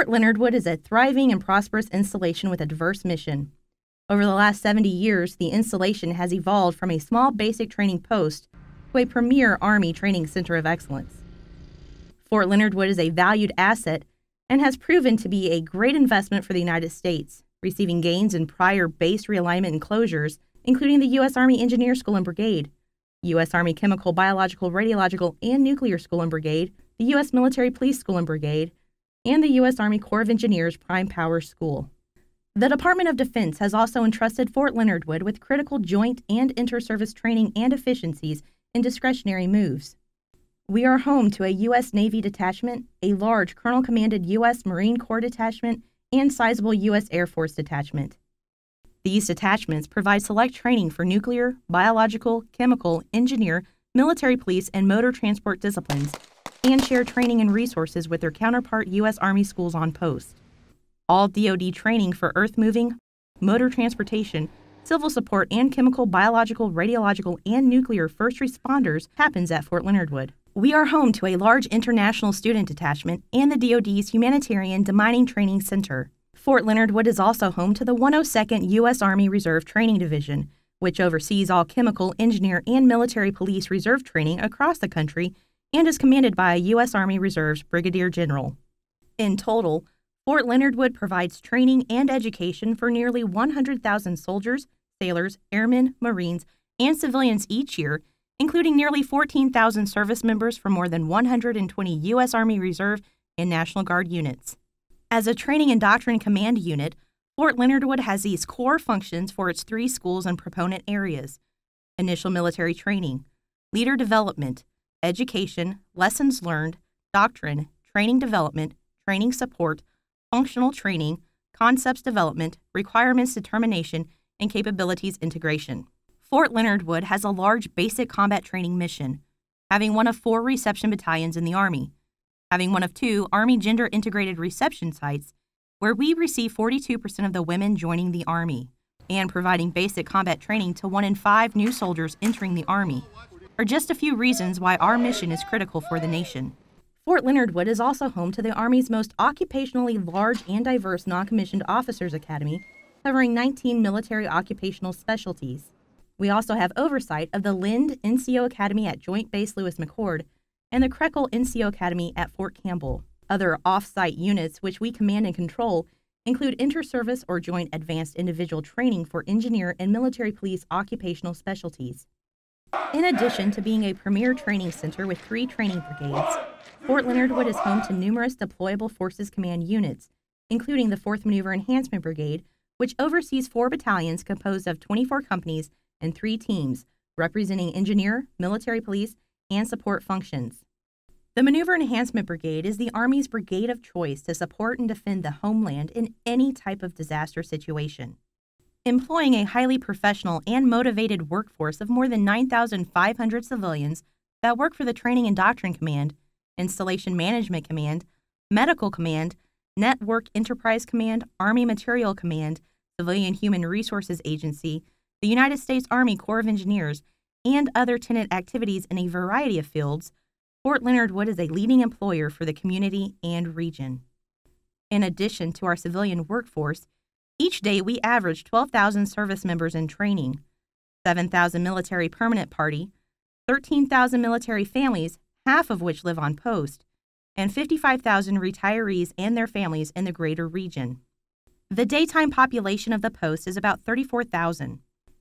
Fort Leonard Wood is a thriving and prosperous installation with a diverse mission. Over the last 70 years, the installation has evolved from a small basic training post to a premier Army training center of excellence. Fort Leonard Wood is a valued asset and has proven to be a great investment for the United States, receiving gains in prior base realignment and closures, including the U.S. Army Engineer School and Brigade, U.S. Army Chemical, Biological, Radiological, and Nuclear School and Brigade, the U.S. Military Police School and Brigade, and the U.S. Army Corps of Engineers Prime Power School. The Department of Defense has also entrusted Fort Leonard Wood with critical joint and inter-service training and efficiencies in discretionary moves. We are home to a U.S. Navy detachment, a large Colonel commanded U.S. Marine Corps detachment, and sizable U.S. Air Force detachment. These detachments provide select training for nuclear, biological, chemical, engineer, military police, and motor transport disciplines, and share training and resources with their counterpart U.S. Army schools on post. All DoD training for earth moving, motor transportation, civil support, and chemical, biological, radiological, and nuclear first responders happens at Fort Leonard Wood. We are home to a large international student detachment and the DoD's Humanitarian Demining Training Center. Fort Leonard Wood is also home to the 102nd U.S. Army Reserve Training Division, which oversees all chemical, engineer, and military police reserve training across the country and is commanded by a U.S. Army Reserve's Brigadier General. In total, Fort Leonard Wood provides training and education for nearly 100,000 soldiers, sailors, airmen, Marines, and civilians each year, including nearly 14,000 service members from more than 120 U.S. Army Reserve and National Guard units. As a training and doctrine command unit, Fort Leonard Wood has these core functions for its three schools and proponent areas initial military training, leader development, education, lessons learned, doctrine, training development, training support, functional training, concepts development, requirements determination, and capabilities integration. Fort Leonard Wood has a large basic combat training mission, having one of four reception battalions in the Army, having one of two Army gender integrated reception sites, where we receive 42% of the women joining the Army, and providing basic combat training to one in five new soldiers entering the Army, are just a few reasons why our mission is critical for the nation. Fort Leonard Wood is also home to the Army's most occupationally large and diverse non commissioned officers academy, covering 19 military occupational specialties. We also have oversight of the Lind NCO Academy at Joint Base Lewis McChord and the Krekel NCO Academy at Fort Campbell. Other off site units which we command and control include inter service or joint advanced individual training for engineer and military police occupational specialties. In addition to being a premier training center with three training brigades, Fort Leonard Wood is home to numerous deployable forces command units, including the 4th Maneuver Enhancement Brigade, which oversees four battalions composed of 24 companies and three teams, representing engineer, military police, and support functions. The Maneuver Enhancement Brigade is the Army's brigade of choice to support and defend the homeland in any type of disaster situation. Employing a highly professional and motivated workforce of more than 9,500 civilians that work for the Training and Doctrine Command, Installation Management Command, Medical Command, Network Enterprise Command, Army Materiel Command, Civilian Human Resources Agency, the United States Army Corps of Engineers, and other tenant activities in a variety of fields, Fort Leonard Wood is a leading employer for the community and region. In addition to our civilian workforce, each day we average 12,000 service members in training, 7,000 military permanent party, 13,000 military families, half of which live on post, and 55,000 retirees and their families in the greater region. The daytime population of the post is about 34,000.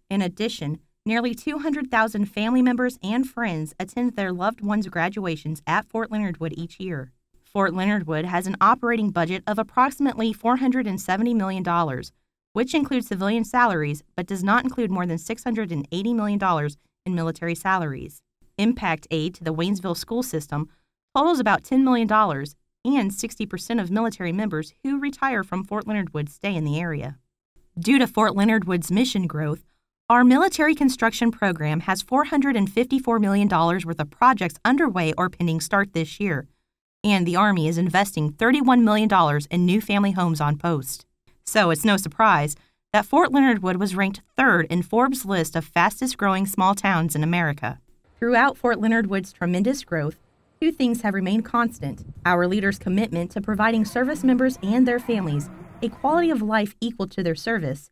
In addition, nearly 200,000 family members and friends attend their loved ones' graduations at Fort Leonard Wood each year. Fort Leonard Wood has an operating budget of approximately $470 million, which includes civilian salaries but does not include more than $680 million in military salaries. Impact aid to the Waynesville school system totals about $10 million, and 60% of military members who retire from Fort Leonard Wood stay in the area. Due to Fort Leonard Wood's mission growth, our military construction program has $454 million worth of projects underway or pending start this year, and the Army is investing $31 million in new family homes on post. So it's no surprise that Fort Leonard Wood was ranked third in Forbes' list of fastest growing small towns in America. Throughout Fort Leonard Wood's tremendous growth, two things have remained constant our leaders' commitment to providing service members and their families a quality of life equal to their service,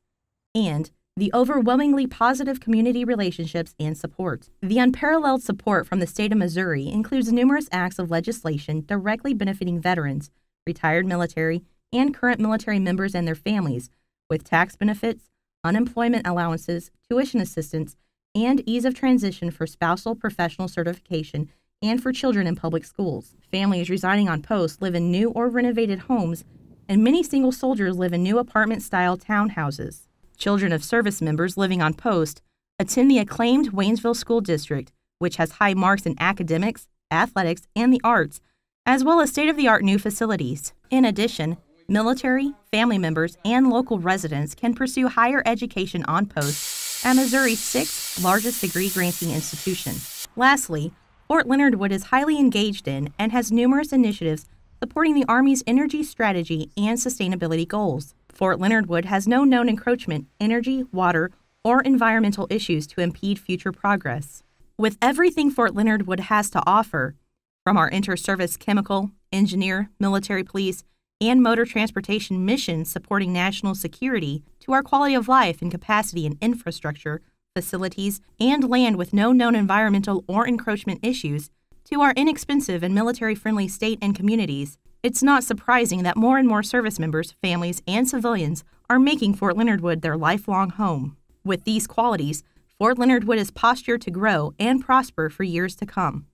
and the overwhelmingly positive community relationships and support. The unparalleled support from the state of Missouri includes numerous acts of legislation directly benefiting veterans, retired military, and current military members and their families, with tax benefits, unemployment allowances, tuition assistance, and ease of transition for spousal professional certification and for children in public schools. Families residing on post live in new or renovated homes, and many single soldiers live in new apartment style townhouses. Children of service members living on post attend the acclaimed Waynesville School District, which has high marks in academics, athletics, and the arts, as well as state of the art new facilities. In addition, military, family members, and local residents can pursue higher education on post at Missouri's sixth largest degree granting institution. Lastly, Fort Leonard Wood is highly engaged in and has numerous initiatives supporting the Army's energy strategy and sustainability goals. Fort Leonard Wood has no known encroachment, energy, water, or environmental issues to impede future progress. With everything Fort Leonard Wood has to offer, from our inter-service chemical, engineer, military police, and motor transportation missions supporting national security, to our quality of life and capacity in infrastructure, facilities, and land with no known environmental or encroachment issues, to our inexpensive and military friendly state and communities, it's not surprising that more and more service members, families, and civilians are making Fort Leonard Wood their lifelong home. With these qualities, Fort Leonard Wood is postured to grow and prosper for years to come.